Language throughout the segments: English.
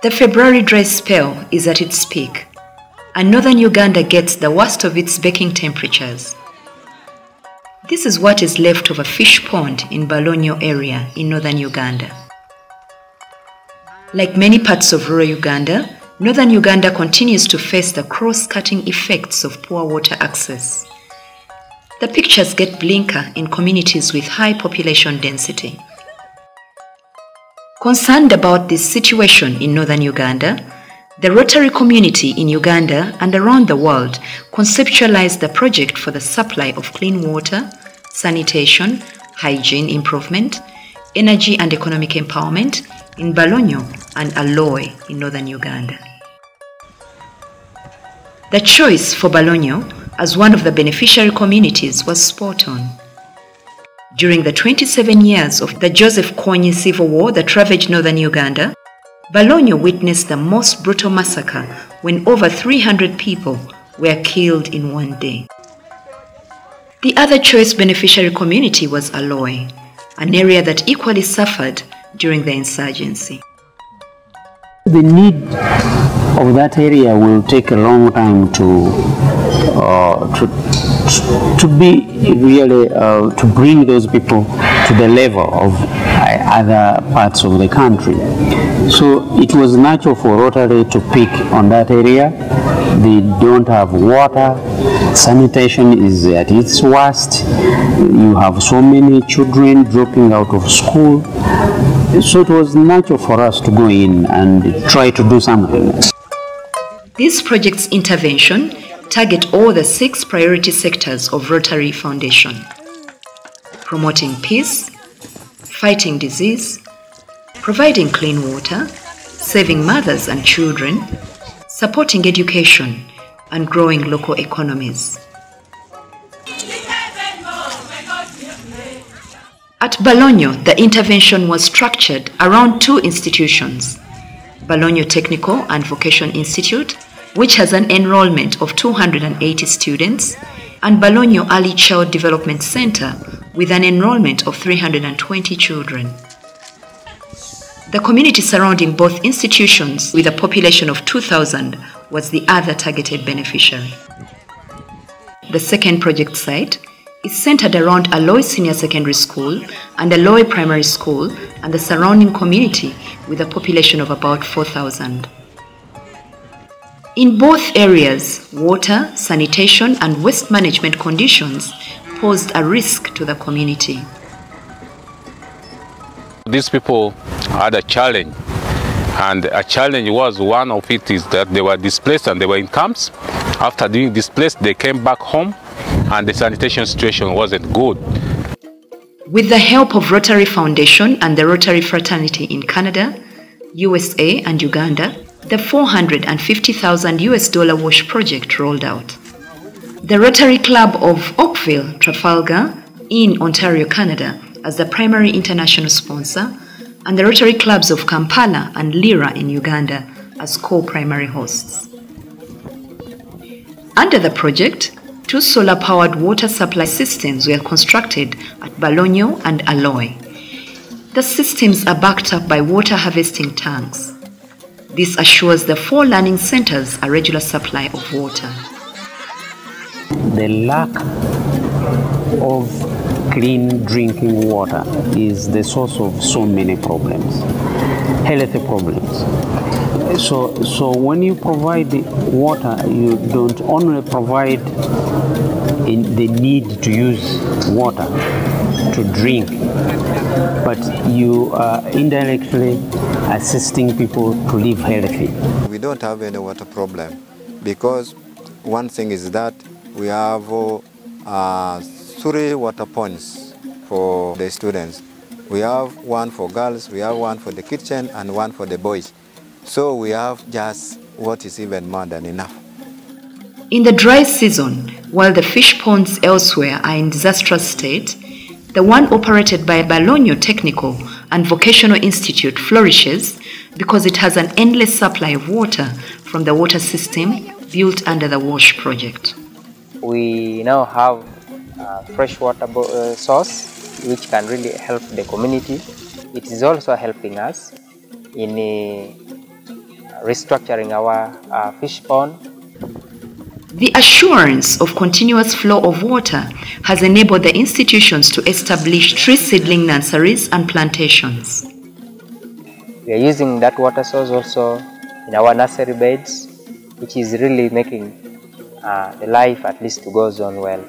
The February dry spell is at its peak, and northern Uganda gets the worst of its baking temperatures. This is what is left of a fish pond in Balonyo area in northern Uganda. Like many parts of rural Uganda, northern Uganda continues to face the cross-cutting effects of poor water access. The pictures get blinker in communities with high population density. Concerned about this situation in northern Uganda, the Rotary community in Uganda and around the world conceptualized the project for the supply of clean water, sanitation, hygiene improvement, energy and economic empowerment in Balonyo and Aloy in northern Uganda. The choice for Balonyo as one of the beneficiary communities was spot on. During the 27 years of the Joseph Kony civil war that ravaged northern Uganda, Balonyo witnessed the most brutal massacre when over 300 people were killed in one day. The other choice beneficiary community was Aloy, an area that equally suffered during the insurgency. The need of that area will take a long time to uh, to to be really uh, to bring those people to the level of uh, other parts of the country. So it was natural for Rotary to pick on that area. They don't have water. Sanitation is at its worst. You have so many children dropping out of school. So it was natural for us to go in and try to do something. This project's intervention target all the six priority sectors of Rotary Foundation. Promoting peace, fighting disease, providing clean water, saving mothers and children, supporting education, and growing local economies. At Balonyo, the intervention was structured around two institutions, Balonyo Technical and Vocation Institute, which has an enrollment of 280 students, and Balonyo Early Child Development Center with an enrollment of 320 children. The community surrounding both institutions with a population of 2,000 was the other targeted beneficiary. The second project site is centered around Aloy Senior Secondary School and Aloy Primary School and the surrounding community with a population of about 4,000. In both areas, water, sanitation and waste management conditions posed a risk to the community. These people had a challenge and a challenge was one of it is that they were displaced and they were in camps. After being displaced, they came back home and the sanitation situation wasn't good. With the help of Rotary Foundation and the Rotary Fraternity in Canada, USA and Uganda, the 450,000 US dollar wash project rolled out. The Rotary Club of Oakville, Trafalgar, in Ontario, Canada, as the primary international sponsor, and the Rotary Clubs of Kampala and Lira in Uganda as co-primary hosts. Under the project, two solar-powered water supply systems were constructed at Balonyo and Aloy. The systems are backed up by water harvesting tanks. This assures the four learning centers a regular supply of water. The lack of clean drinking water is the source of so many problems, healthy problems. So, so when you provide water, you don't only provide in the need to use water to drink, but you are indirectly assisting people to live healthy. We don't have any water problem because one thing is that we have uh, three water points for the students. We have one for girls, we have one for the kitchen, and one for the boys. So we have just what is even more than enough. In the dry season, while the fish ponds elsewhere are in disastrous state, the one operated by Balonyo Technical and Vocational Institute flourishes because it has an endless supply of water from the water system built under the WASH project. We now have a freshwater uh, source which can really help the community. It is also helping us in uh, restructuring our uh, fish pond. The assurance of continuous flow of water has enabled the institutions to establish tree seedling nurseries and plantations. We are using that water source also in our nursery beds, which is really making uh, the life at least goes on well.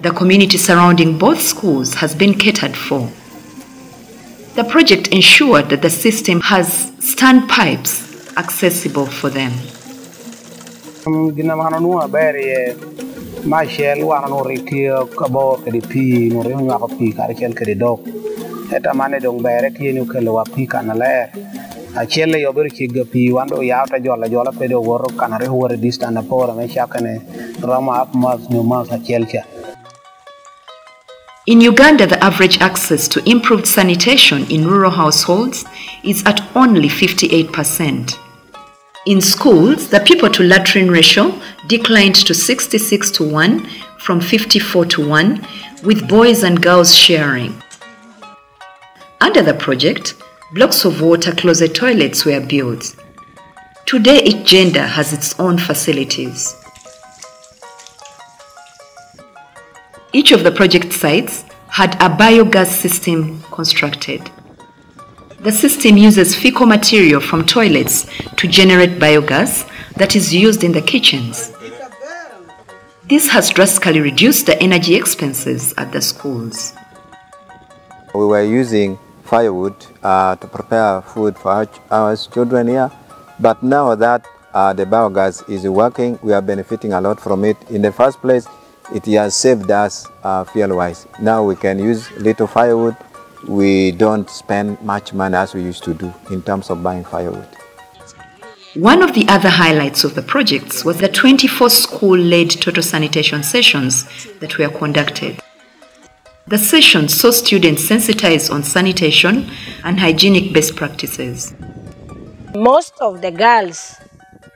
The community surrounding both schools has been catered for. The project ensured that the system has standpipes accessible for them. Gina mana nu ber ye ma shel wana pi dok. Eta dong kana pi wando ya jola jola kana re rama mas In Uganda, the average access to improved sanitation in rural households is at only 58%. In schools, the people to latrine ratio declined to 66 to 1 from 54 to 1, with boys and girls sharing. Under the project, blocks of water closet toilets were built. Today, each gender has its own facilities. Each of the project sites had a biogas system constructed. The system uses fecal material from toilets to generate biogas that is used in the kitchens. This has drastically reduced the energy expenses at the schools. We were using firewood uh, to prepare food for our, our children here, but now that uh, the biogas is working, we are benefiting a lot from it. In the first place, it has saved us uh, fuel-wise. Now we can use little firewood. We don't spend much money as we used to do in terms of buying firewood. One of the other highlights of the projects was the 24 school-led total sanitation sessions that were conducted. The sessions saw students sensitized on sanitation and hygienic best practices. Most of the girls,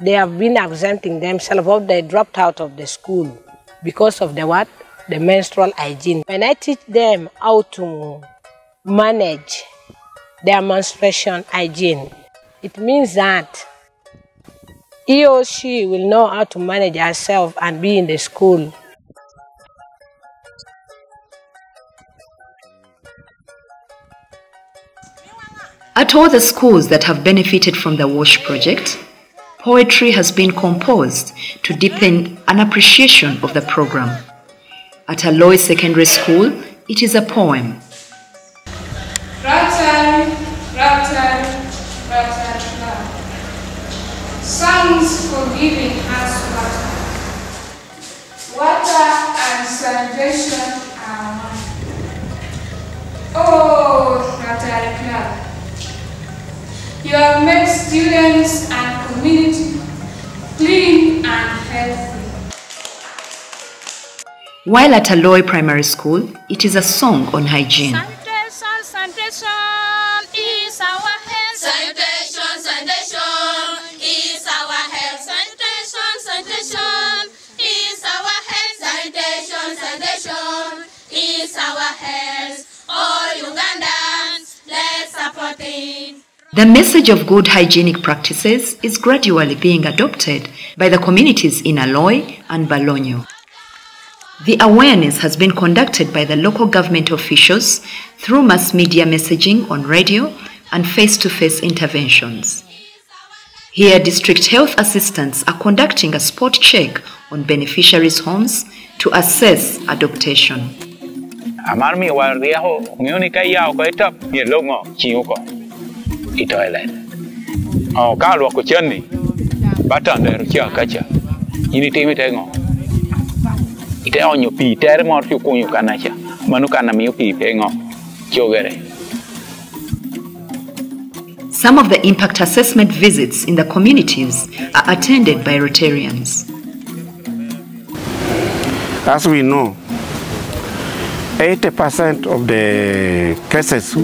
they have been absenting themselves or they dropped out of the school because of the what? The menstrual hygiene. When I teach them how to manage their menstruation hygiene, it means that he or she will know how to manage herself and be in the school. At all the schools that have benefited from the WASH project, poetry has been composed to deepen an appreciation of the program. At Aloy Secondary School, it is a poem. Oh, Rotary Club. You have made students and community clean and healthy. While at Aloy Primary School, it is a song on hygiene. The message of good hygienic practices is gradually being adopted by the communities in Aloy and Balonyo. The awareness has been conducted by the local government officials through mass media messaging on radio and face to face interventions. Here, district health assistants are conducting a spot check on beneficiaries' homes to assess adaptation. I toilet o ka luoko ko chen ni batan der chia ka cha ini te ngo? Ite onyo pi ter mor fi kunyu kana cha. Manu kana miyo pi pe ngo? Chogere Some of the impact assessment visits in the communities are attended by Rotarians. As we know, 80% of the cases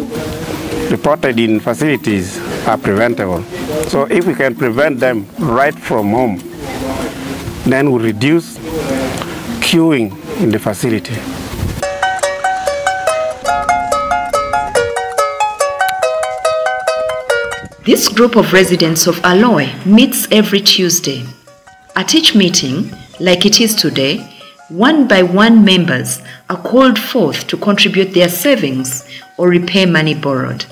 reported in facilities are preventable. So if we can prevent them right from home, then we reduce queuing in the facility. This group of residents of Aloy meets every Tuesday. At each meeting, like it is today, one by one members are called forth to contribute their savings or repay money borrowed.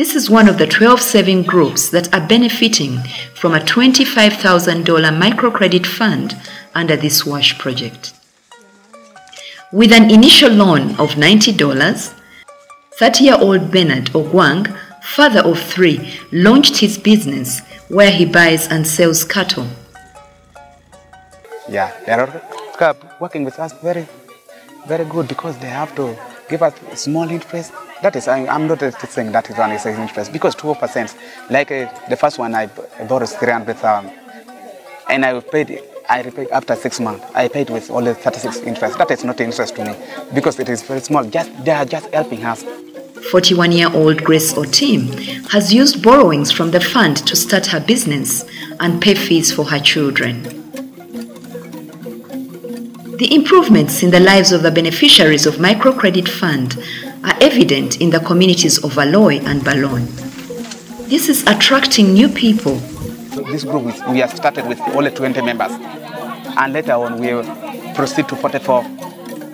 This is one of the 12 saving groups that are benefiting from a $25,000 microcredit fund under this WASH project. With an initial loan of $90, 30 year old Bernard Ogwang, father of three, launched his business where he buys and sells cattle. Yeah, they are working with us very, very good because they have to give us small interest. That is, I, am not saying that is one is interest because 2%, like uh, the first one I, borrowed 300,000 and I paid I repaid after six months. I paid with only 36 interest. That is not interest to me because it is very small. Just they are just helping us. 41 year old Grace Otim has used borrowings from the fund to start her business and pay fees for her children. The improvements in the lives of the beneficiaries of Microcredit Fund are evident in the communities of Aloy and Balon. This is attracting new people. This group, we have started with only 20 members and later on we will proceed to 44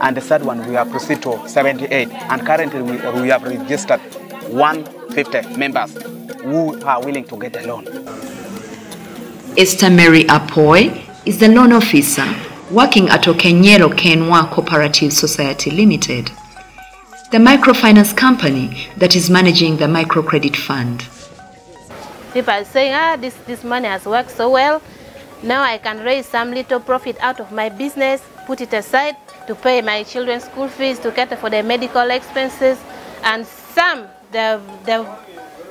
and the third one we have proceed to 78 and currently we, we have registered 150 members who are willing to get a loan. Esther Mary Apoy is the loan officer working at Okenyero Kenwa Cooperative Society Limited, the microfinance company that is managing the microcredit fund. People are saying, ah, this, this money has worked so well, now I can raise some little profit out of my business, put it aside to pay my children's school fees, to cater for their medical expenses, and some they've, they've,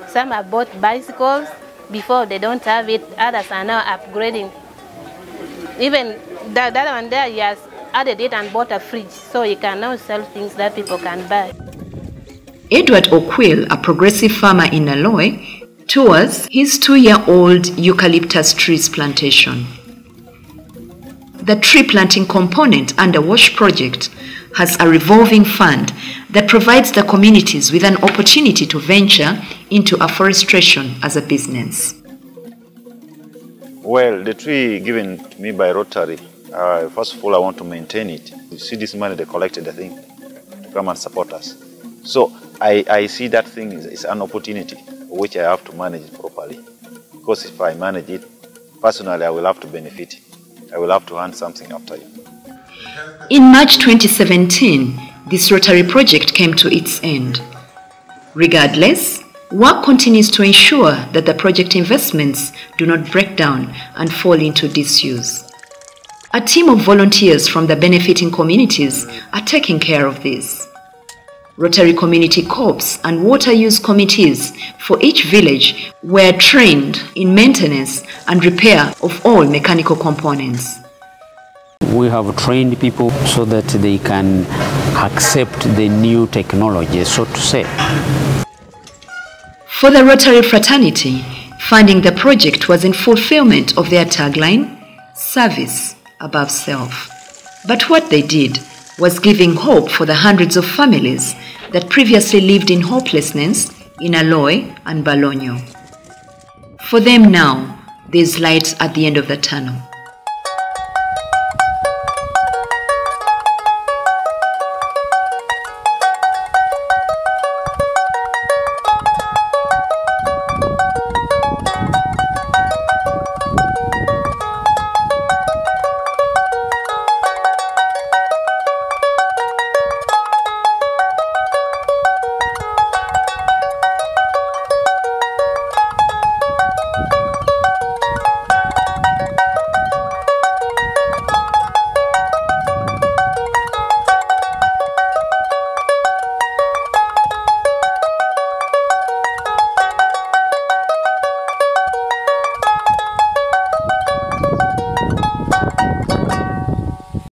some have bought bicycles before they don't have it. Others are now upgrading. Even the, the other one there, he has added it and bought a fridge, so he can now sell things that people can buy. Edward Okwil, a progressive farmer in Aloy, tours his two-year-old eucalyptus trees plantation. The tree planting component under WASH project has a revolving fund that provides the communities with an opportunity to venture into afforestation as a business. Well, the tree given to me by Rotary, uh, first of all, I want to maintain it. You see this money they collected, I think, to come and support us. So I, I see that thing is, an opportunity which I have to manage properly. Because if I manage it, personally, I will have to benefit. I will have to earn something after you. In March 2017, this Rotary project came to its end. Regardless, work continues to ensure that the project investments do not break down and fall into disuse. A team of volunteers from the benefiting communities are taking care of this. Rotary Community Corps and water use committees for each village were trained in maintenance and repair of all mechanical components. We have trained people so that they can accept the new technology, so to say. For the Rotary Fraternity, funding the project was in fulfillment of their tagline, service above self. But what they did was giving hope for the hundreds of families that previously lived in hopelessness in Aloy and Balonyo. For them now, there's light at the end of the tunnel.